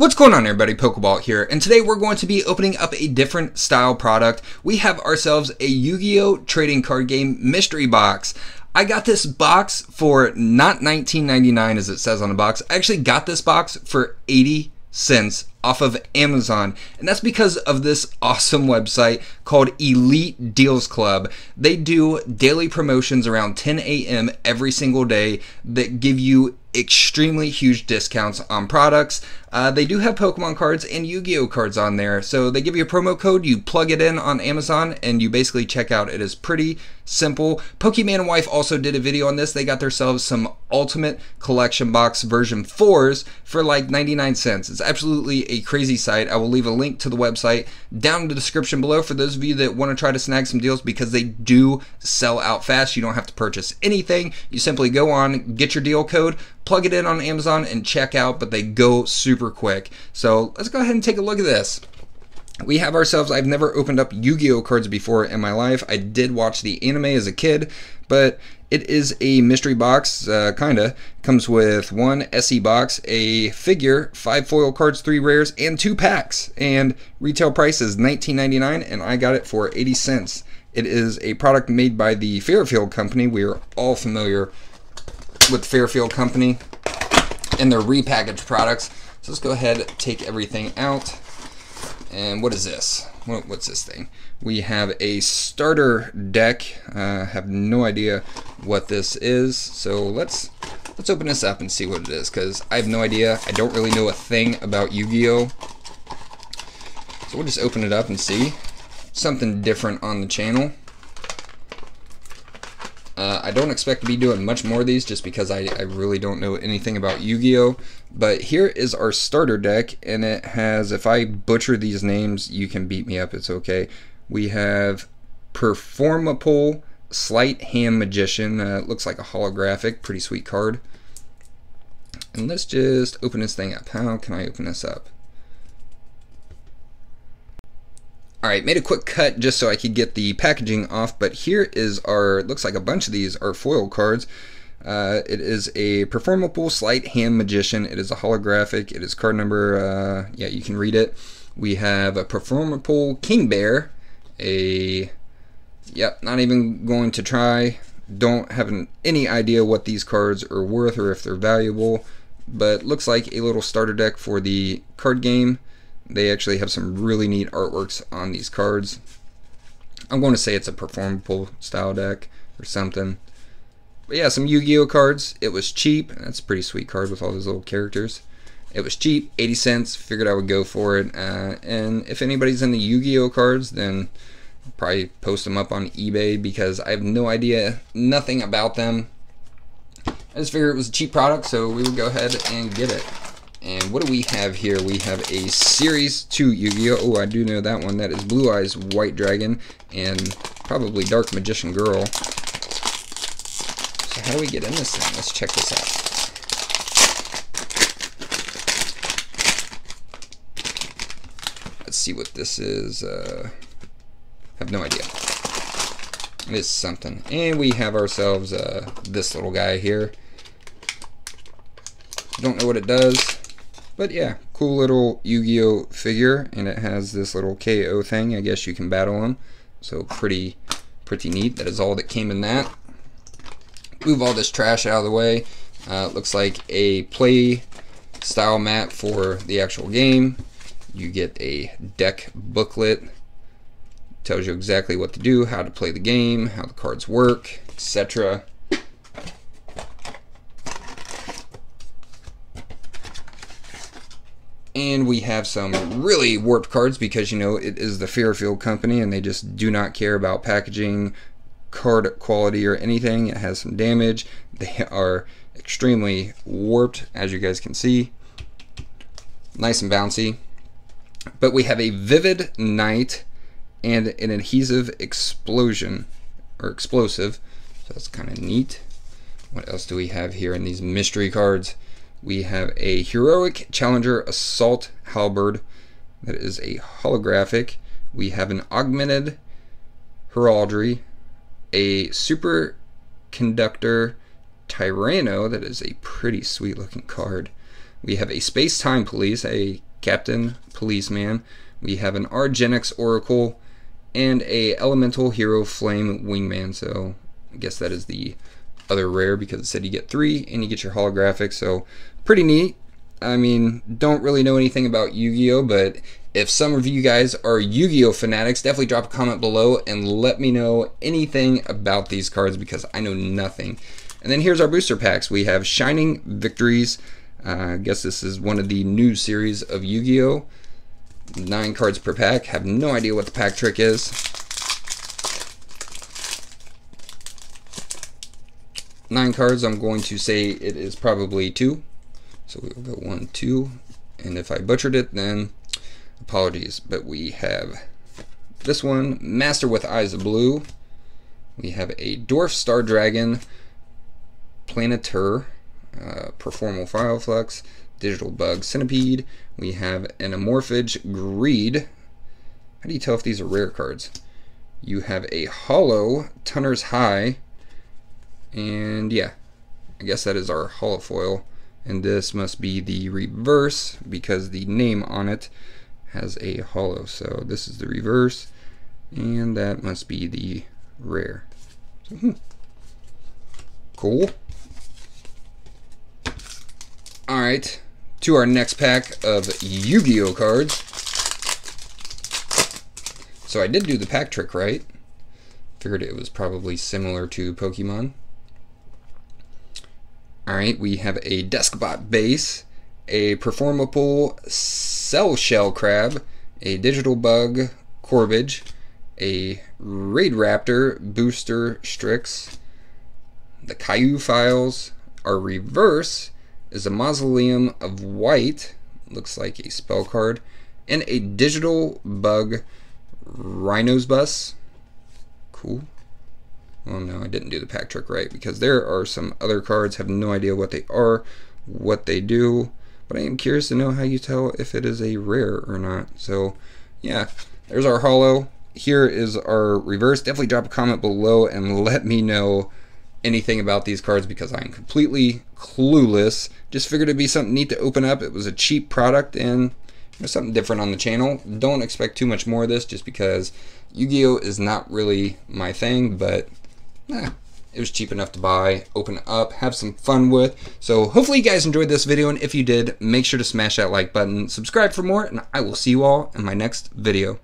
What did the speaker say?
What's going on everybody, Pokebault here, and today we're going to be opening up a different style product. We have ourselves a Yu-Gi-Oh! trading card game mystery box. I got this box for not $19.99 as it says on the box. I actually got this box for 80 cents off of Amazon. And that's because of this awesome website called Elite Deals Club. They do daily promotions around 10 a.m. every single day that give you extremely huge discounts on products. Uh, they do have Pokemon cards and Yu-Gi-Oh cards on there. So they give you a promo code, you plug it in on Amazon, and you basically check out. It is pretty simple. Pokemon Wife also did a video on this. They got themselves some Ultimate Collection Box version 4s for like 99 cents. It's absolutely a crazy site. I will leave a link to the website down in the description below for those of you that want to try to snag some deals because they do sell out fast. You don't have to purchase anything. You simply go on, get your deal code, plug it in on Amazon, and check out, but they go super quick. So let's go ahead and take a look at this we have ourselves i've never opened up yu-gi-oh cards before in my life i did watch the anime as a kid but it is a mystery box uh, kinda. Comes with one se box a figure five foil cards three rares and two packs. And retail price is 19.99 and i got it for 80 cents. It is a product made by the fairfield company. We are all familiar with fairfield company and their repackaged products. So let's go ahead take everything out and what is this? What, what's this thing? We have a starter deck. Uh, have no idea what this is. So let's let's open this up and see what it is because I have no idea. I don't really know a thing about Yu-Gi-Oh. So we'll just open it up and see. Something different on the channel. Uh, I don't expect to be doing much more of these just because I, I really don't know anything about Yu-Gi-Oh! But here is our starter deck, and it has, if I butcher these names, you can beat me up, it's okay. We have Performapal Sleight Hand Magician. Uh, looks like a holographic, pretty sweet card. And let's just open this thing up. How can I open this up? Alright, made a quick cut just so I could get the packaging off, but here is our, looks like a bunch of these are foil cards. Uh, it is a Performapal sleight hand magician. It is a holographic. It is card number, uh, yeah, you can read it. We have a Performapal king bear, a, yep, not even going to try. Don't have an, any idea what these cards are worth or if they're valuable, but looks like a little starter deck for the card game. They actually have some really neat artworks on these cards. I'm going to say it's a Performapal style deck or something. But yeah, some Yu-Gi-Oh cards. It was cheap. That's a pretty sweet card with all those little characters. It was cheap, 80 cents. Figured I would go for it. Uh, and if anybody's into Yu-Gi-Oh cards, then I'll probably post them up on eBay because I have no idea, nothing about them. I just figured it was a cheap product, so we would go ahead and get it. And what do we have here? We have a Series 2 Yu-Gi-Oh! Oh, I do know that one. That is Blue Eyes White Dragon and probably Dark Magician Girl. So how do we get in this thing? Let's check this out. Let's see what this is. Uh, have no idea. It is something. And we have ourselves uh, this little guy here. Don't know what it does. But yeah, cool little Yu-Gi-Oh figure, and it has this little KO thing. I guess you can battle him. So pretty, pretty neat. That is all that came in that. Move all this trash out of the way. Uh, looks like a play style map for the actual game. You get a deck booklet. Tells you exactly what to do, how to play the game, how the cards work, etc. And we have some really warped cards because, you know, it is the Fairfield company and they just do not care about packaging, card quality, or anything. It has some damage. They are extremely warped, as you guys can see. Nice and bouncy. But we have a Vivid Knight and an Adhesive Explosion, or Explosive. So that's kind of neat. What else do we have here in these mystery cards? We have a Heroic Challenger Assault Halberd that is a holographic. We have an augmented Heraldry, a Superconductor Tyranno, that is a pretty sweet looking card. We have a Space Time Police, a Captain Policeman. We have an Argenix Oracle, and a Elemental Hero Flame Wingman. So I guess that is the other rare because it said you get three and you get your holographic. So pretty neat. I mean, don't really know anything about Yu-Gi-Oh, but if some of you guys are Yu-Gi-Oh fanatics, definitely drop a comment below and let me know anything about these cards because I know nothing. And then here's our booster packs. We have Shining Victories. Uh, I guess this is one of the new series of Yu-Gi-Oh! Nine cards per pack. Have no idea what the pack trick is. Nine cards, I'm going to say it is probably two. So we'll go one, two. And if I butchered it, then apologies. But we have this one, Master with Eyes of Blue. We have a Dwarf Star Dragon, Planeter, uh, Performal Fireflux, Digital Bug Centibit. We have an Amorphage Greed. How do you tell if these are rare cards? You have a Hollow Tuner's High. And yeah, I guess that is our holofoil. And this must be the reverse because the name on it has a hollow. So this is the reverse. And that must be the rare. So, hmm. Cool. Alright, to our next pack of Yu-Gi-Oh cards. So I did do the pack trick right. Figured it was probably similar to Pokemon. Alright, we have a Deskbot base, a performable Cell Shell Crab, a Digital Bug Corebage, a Raid Raptor Booster Strix, the Kaiju Files, our reverse is a Mausoleum of White, looks like a spell card, and a Digital Bug Rhinosebus. Cool. Well, no, I didn't do the pack trick right because there are some other cards. Have no idea what they are, what they do, but I am curious to know how you tell if it is a rare or not. So, yeah, there's our hollow. Here is our reverse. Definitely drop a comment below and let me know anything about these cards because I'm completely clueless. Just figured it'd be something neat to open up. It was a cheap product and something different on the channel. Don't expect too much more of this just because Yu-Gi-Oh! is not really my thing, but eh, it was cheap enough to buy, open up, have some fun with. So hopefully you guys enjoyed this video, and if you did, make sure to smash that like button, subscribe for more, and I will see you all in my next video.